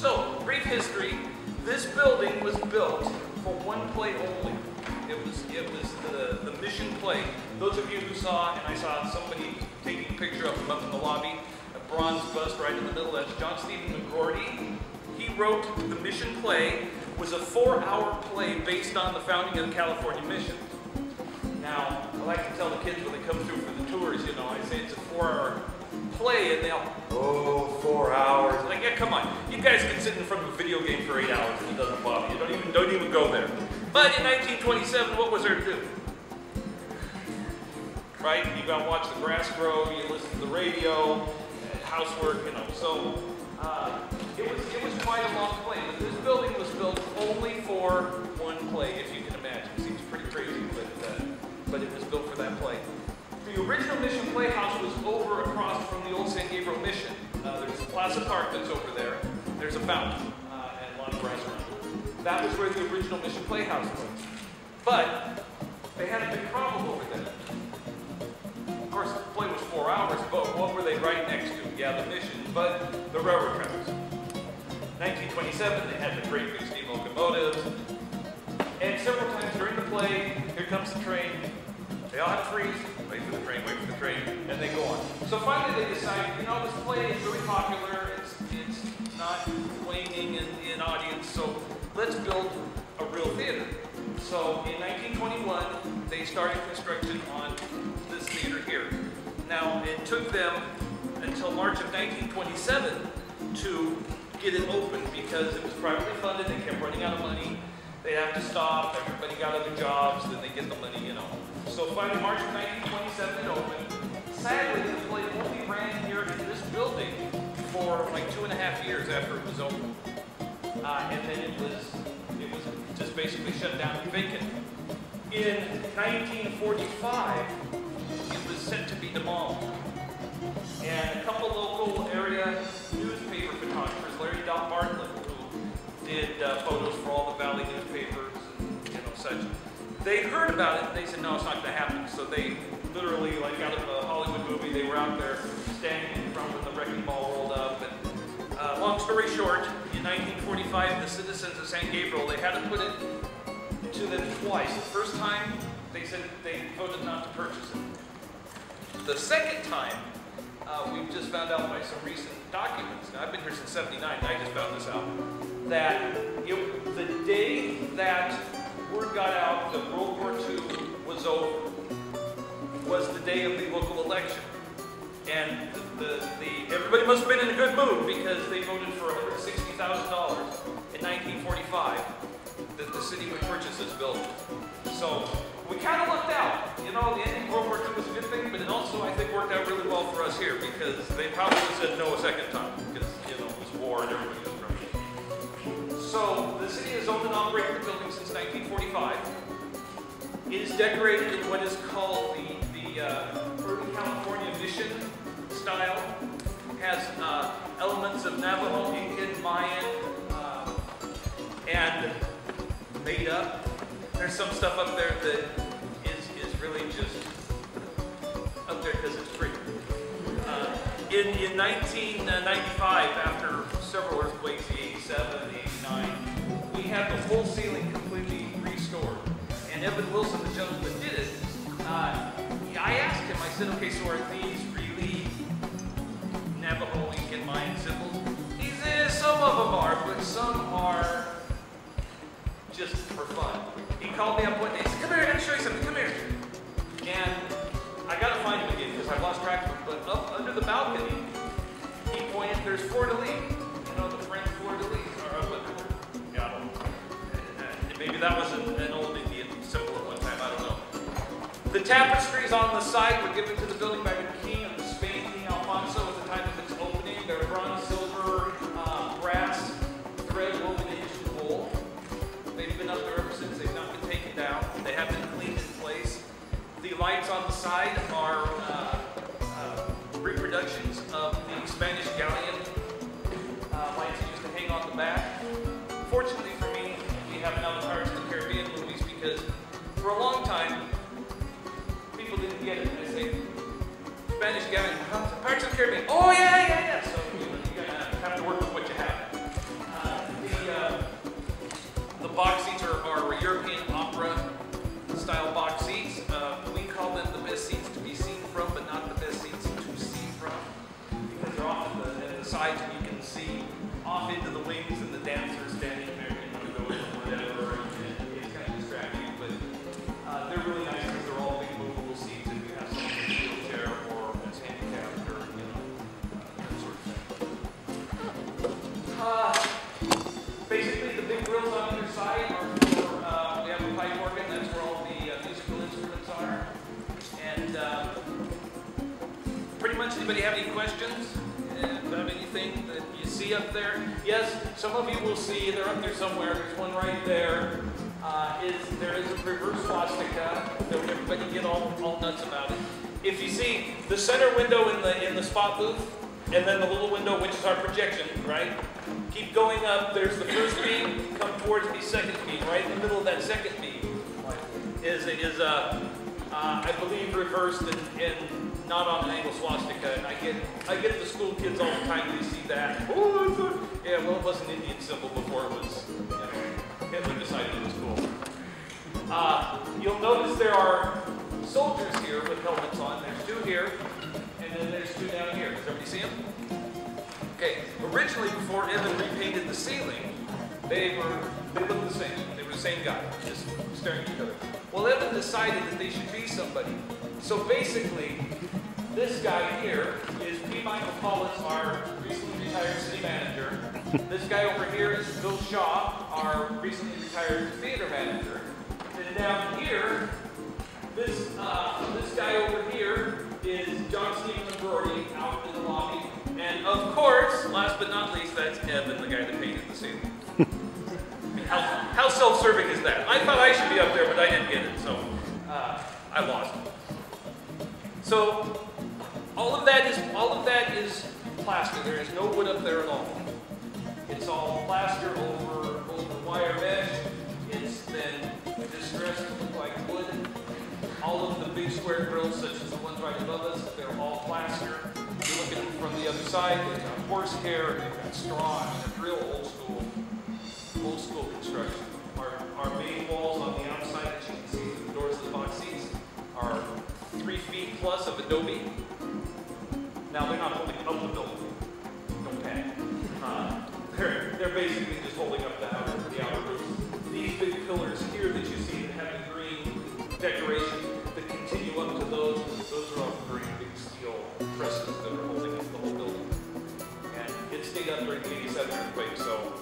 So, brief history. This building was built for one play only. It was it was the, the mission play. Those of you who saw, and I saw somebody taking a picture of him up in the lobby, a bronze bust right in the middle, that's John Stephen McGroarty. He wrote the mission play, was a four-hour play based on the founding of the California Mission. Now, I like to tell the kids when they come through for the tours, you know, I say it's a four-hour play, and they'll, oh, four hours. Like, yeah, come on. You guys can sit in front of a video game for eight hours and it doesn't bother you. Don't even, don't even go there. But in 1927, what was there to do? Right? You got to watch the grass grow, you listen to the radio, housework, you know. So uh, it was it was quite a long play. But this building was built only for one play, if you can imagine. It Seems pretty crazy, but uh, but it was built for that play. The original Mission Playhouse was over Uh, there's Plaza Park that's over there. There's a fountain uh, and a lot of around. That was where the original Mission Playhouse was. But they had a big problem over there. Of course, the play was four hours, but what were they right next to? Yeah, the Mission, but the railroad tracks. 1927, they had the great New steam locomotives. And several times during the play, here comes the train. They all have to freeze, wait for the train, wait for the train, and they go on. So finally they decide, you know, this play is really popular, it's, it's not waning in, in audience, so let's build a real theater. So in 1921, they started construction on this theater here. Now, it took them until March of 1927 to get it open because it was privately funded, they kept running out of money, they'd have to stop, everybody got other jobs, then they get the money, you know. So finally, March of 1927, it opened. Sadly, the play only ran here in this building for like two and a half years after it was open. Uh, and then it was, it was just basically shut down and vacant. In 1945, it was set to be demolished. And a couple local area newspaper photographers, Larry Dot Bartlett, who did uh, photos for all the Valley newspapers and you know such, they heard about it. They said, no, it's not going to happen. So they literally, like out of a Hollywood movie, they were out there standing in front with the wrecking ball rolled up. And uh, long story short, in 1945, the citizens of San Gabriel, they had to put it to them twice. The first time, they said they voted not to purchase it. The second time, uh, we've just found out by some recent documents, now I've been here since 79, and I just found this out, that it, the day that word got out that World War II was over was the day of the local election. And the, the, the everybody must have been in a good mood because they voted for $160,000 in 1945 that the city would purchase this building. So we kind of lucked out. You know, the ending of World War II was a good thing, but it also, I think, worked out really well for us here because they probably said no a second time because, you know, it was war and everybody was grumpy. So the city has owned and operated the building since 1945. It is decorated in what is called the, the uh, Urban California Mission style. It Has uh, elements of Navajo, Incan, Mayan, uh, and made up. There's some stuff up there that is, is really just up there because it's free. Uh, in, in 1995, after several earthquakes, the 87, 89, we had the whole ceiling restored. And Evan Wilson, the gentleman that did it, uh, I asked him, I said, okay, so are these really Navajo, Incan, Mayan symbols? He said, some of them are, but some are just for fun. He called me up one day, he said, come here, I gotta show you something, come here. And I gotta find him again because I've lost track of him, but up under the balcony, he pointed, there's fleur-de-lis. You know, the French fleur-de-lis are up under, yeah, Maybe that was an, an old Indian symbol at one time, I don't know. The tapestries on the side were given to the building by the king of Spain, King Alfonso, at the time of its opening. They're bronze, silver, uh, brass, thread woven into bowl. They've been up there ever since. They've not been taken down. They have been cleaned in place. The lights on the side are uh, uh, reproductions Pirates of. Oh, yeah, yeah, much, anybody have any questions? And have anything that you see up there? Yes, some of you will see, they're up there somewhere, there's one right there. Uh, is there is a reverse swastika. Don't everybody get all, all nuts about it. If you see the center window in the in the spot booth, and then the little window which is our projection, right? Keep going up. There's the first beam. Come towards the second beam. Right in the middle of that second beam is is uh, uh, I believe reversed and, and not on an angle swastika. And I get I get the school kids all the time. They see that. Oh, yeah. Well, it was an Indian symbol before it was. You know, Hitler decided it was cool. Uh, you'll notice there are soldiers here with helmets on. There's two here, and then there's two down here. Does everybody see them? Okay. Originally, before Evan repainted the ceiling, they were they looked the same. They were the same guy, just staring at each other. Well, Evan decided that they should be somebody. So basically, this guy here is P. Michael Paules, our recently retired city manager. This guy over here is Bill Shaw, our recently retired theater manager. And down here, this uh, this guy over here is John Stephen McGroarty out in the lobby. And of course, last but not least, that's Evan, the guy that painted the ceiling. how, how self-serving is that? I thought I should be up there, but I didn't get it, so uh, I lost. So all of that is all of that is plaster. There is no wood up there at all. It's all plaster over over wire mesh. It's then distressed to look like wood. All of the big square grills, such as the ones right above us, they're all plaster. You look at them from the other side, they've got horsehair, they've got straw, they're real old school, old school construction. Our, our main walls on the outside that you can see the doors of the box seats are three feet plus of adobe. Now they're not holding up the building. Don't panic. Uh, they're, they're basically just holding up the outer, the outer roof. These big pillars here that you see that have the green decoration that continue up to those, those are all great big steel presses that are holding up the whole building. And it stayed up during the 87 earthquake, so